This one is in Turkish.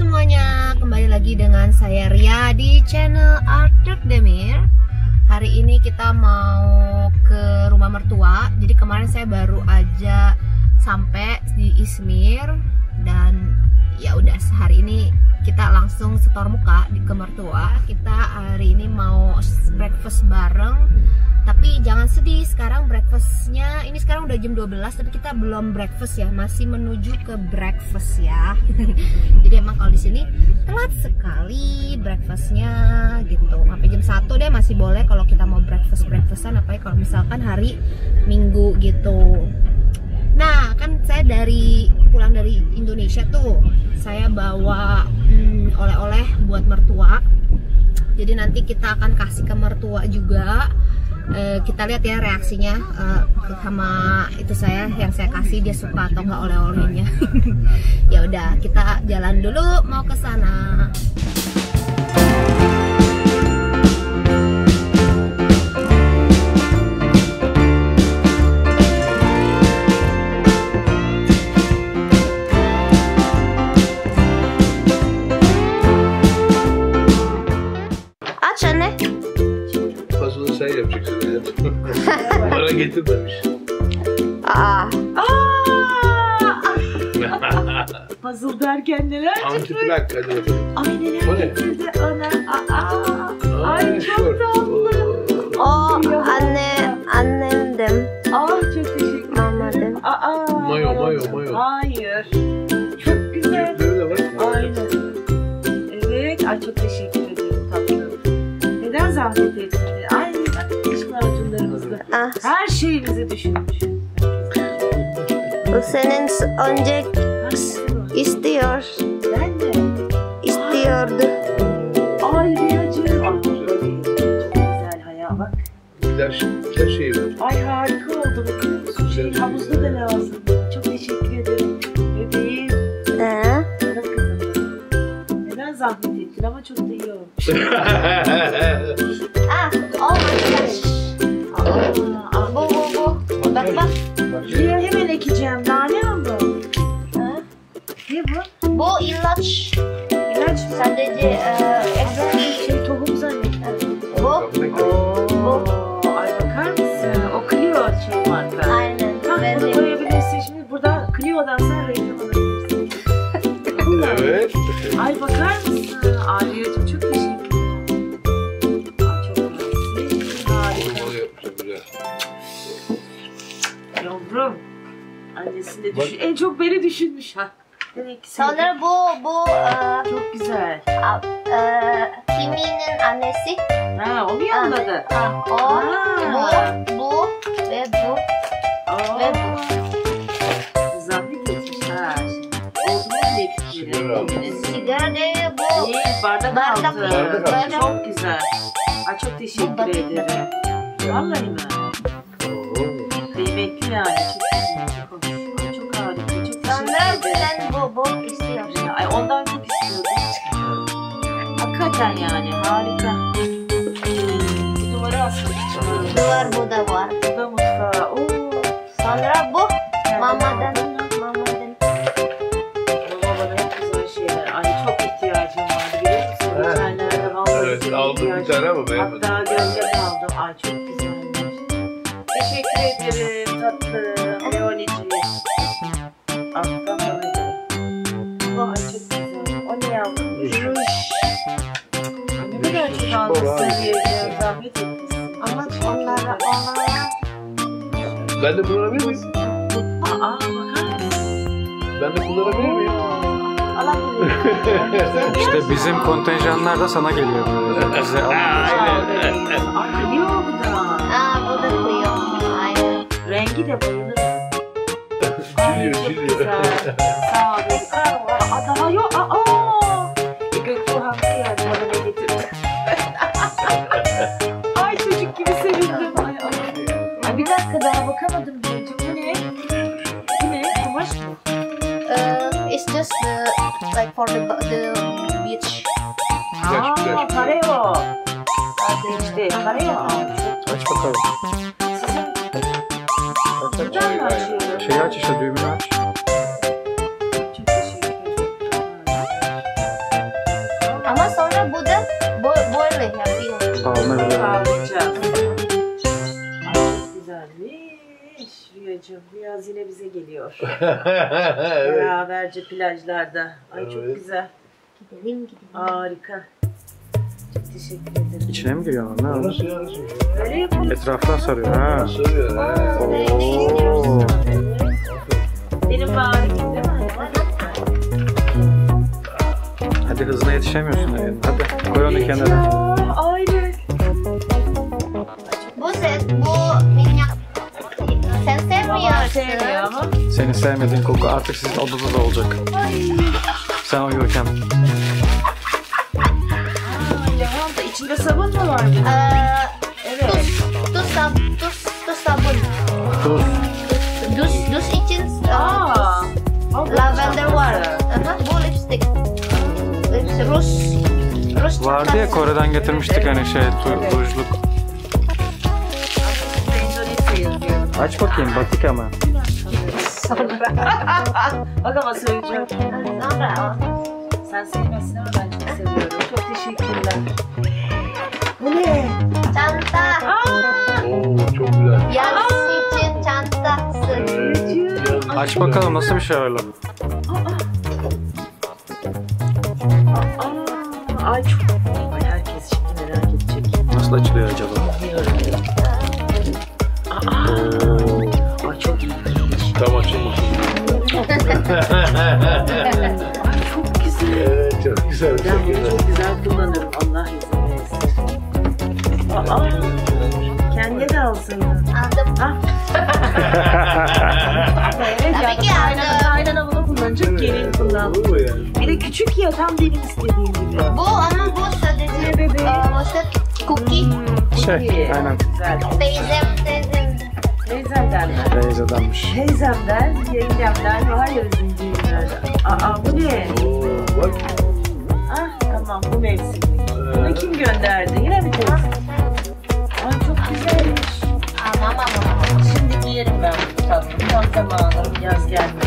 semuanya, kembali lagi dengan saya Ria di channel Arthur Demir. Hari ini kita mau ke rumah mertua. Jadi kemarin saya baru aja sampai di Izmir. Dan ya udah sehari ini kita langsung setor muka di ke mertua. Kita hari ini mau breakfast bareng. Tapi jangan sedih sekarang breakfastnya ini sekarang udah jam 12 tapi kita belum breakfast ya. Masih menuju ke breakfast ya kalau di sini telat sekali breakfastnya gitu. Sampai jam 1 deh masih boleh kalau kita mau breakfast breakfastan apa ya kalau misalkan hari minggu gitu. Nah kan saya dari pulang dari Indonesia tuh saya bawa hmm, oleh-oleh hmm, buat mertua. Jadi nanti kita akan kasih ke mertua juga. Uh, kita lihat ya reaksinya uh, sama itu saya yang saya kasih dia suka atau enggak oleh-olehnya. ya jalan dulu mau ke sana. Aç anne. Fazla sayı yapacak. Bana getirmemiş. Puzzle derken neler çıkmış? Antiplak hadi bakalım. Ay neler O ne? getirdi ana. Aa! Ay, Ay çok şort. tatlı. O anne annemdim Ah çok teşekkür ederim. mamadım. Aa! Mayo, mayo, mayo. Hayır. Çok güzel. Var. Aynen. Evet. Ay çok teşekkür ederim tatlım. Neden zahmet ettin? Ay aşk macunlarımızda. Ah, Her şeyimizi düşünmüş. bu senin s- önce? İstiyor, Ben de. istiyordu. Ay Rüyacığım. Ay çok güzel hayal bak. Flash, flash şeyi var. Ay harika oldu musun? Şey, Güzel. havuzda da lazım. Çok teşekkür ederim. Bebeğim. Ee, Canım kızım. Neden zahmet ettin ama çok da iyi olmuş. ah, oh my gosh. Aa, Bu bu bu. Bak bak. Rüya hemen ekeceğim. Daha ne aldın? Ha? Ne bu? Bu ilaç. İlaç mı? Sadece e, Ben eski. şey tohum zannettim. Bu. Oo, ay bakar mısın? O Clio şey marka. Aynen. Ben bunu koyabilirsin. Şimdi burada Clio'dan sen reklam alabilirsin. evet. Ay bakar mısın? Aileciğim çok teşekkür ederim. Ay çok mersi. Harika. Olmalı güzel. Yavrum. Annesi de Bak. düşün. En çok beni düşünmüş ha. Demek ki seni- Sonra bu bu e, Çok güzel. a- e, Kimi'nin annesi. Ha onu yolladı. Ha, o, Ha. bu, bu ve bu. Ve bu. Zahmet etmiş ha. Şimdi. Oldu mu Sigara elektriği? aldım. Sigara de bu. İyi bardak, Bardak aldı. aldı. Bardak Çok güzel. Ay çok teşekkür Bardak. ederim. Vallahi mi? Oo. Kıymetli yani. Çok güzel. Çok hoş. Bu, bu istiyorsun. Ay ondan çok istiyordum. Hakikaten yani harika. Bir duvara asılmış. Duvar bu da var. Bu da mutfağı. Oo. Sonra bu Yani mamadan. Mamadan. Hep güzel şeyler. Ay çok ihtiyacım var biliyor musun? Geçenlerde vallahi Evet aldım bir tane ama beğenmedim. Hatta gölge aldım. Ay çok güzelmiş. Teşekkür ederim tatlım. Ay, Ne kadar çok almışsın diye ya, zahmet etmişsin. Ama onlara, onlara Ben de kullanabilir miyim? Aa bakar mısın? Ben de kullanabilir miyim? İşte bizim kontenjanlar da sana geliyor böyle. Bize almıyorsun. Ay biliyor bu da. Aa, bu da koyuyor. Aynen. Rengi de bayılırım. Jülyo, çok like for the the beach. Güzel, Aa, güzel. pareo. İşte çok- Aç bakalım. Sizin buradan mı açıyorlar? Şeyi aç işte düğümünü aç. Ama sonra bu da bo böyle yapıyor. Alınabilir. Sağlayacağız. Ay çok Rüyacığım. Rüyaz yine bize geliyor. evet. Beraberce plajlarda. Ay çok Evet. güzel. Gidelim gidelim. Harika. Çok teşekkür ederim. İçine mi giriyor onlar? Ne Nasıl oldu? ya nasıl? Böyle yapalım. Etraftan sarıyor ha. Oo. ne istiyorsun? Benim mi? Hadi hızına yetişemiyorsun. Hadi koy onu kenara. Sevmiyor ama. Senin sevmediğin koku artık sizin odada da olacak. Sen uyurken. Aa, lavanta. İçinde sabun mu var bunun? Ee, Evet. tuz, tuz, sab, tuz, tuz sabun. Tuz. Dus, dus için e, Aa. tuz. lavender var. Aha, bu lipstick. Lipstick, Rus. Rus Vardı ya. Kore'den getirmiştik hani şey tu- rujluk. Aç bakayım batik ama. Bak ama söyleyeceğim. Sen sevmezsin ama ben çok seviyorum. Çok teşekkürler. Bu ne? çanta. Aa! Oo çok güzel. Yaz için çantası. Evet. Aç bakalım nasıl bir şey öyle. Aa, ay çok. Ay herkes şimdi merak edecek. Nasıl açılıyor acaba? Bilmiyorum. Ay çok güzel. Evet çok güzel. Ben Çok bunu güzel. çok güzel kullanırım. Allah izin verirse. Aa, kendine de alsaydın. Aldım. Ah. Evet Tabii ki Aynen, aldım. aynen bunu kullanacak. Gelin kullan. Mu yani? Bir de küçük ya tam benim istediğim gibi. Bu ama bu sadece Ne bebeğim? e, bu sadece cookie. Şey, Cookie. aynen. Güzel. Teyzem teyzem. Teyzemden mi? Teyzedenmiş. Teyzemden, yengemden var ya bizim düğünlerde. Aa bu ne? Oo bak. Ah tamam bu mevsimlik. Bunu Evet. kim gönderdi? Yine mi teyze? Ay çok güzelmiş. Aman aman. Şimdi giyerim ben bunu tatlım. Tam zamanı yaz gelmedi.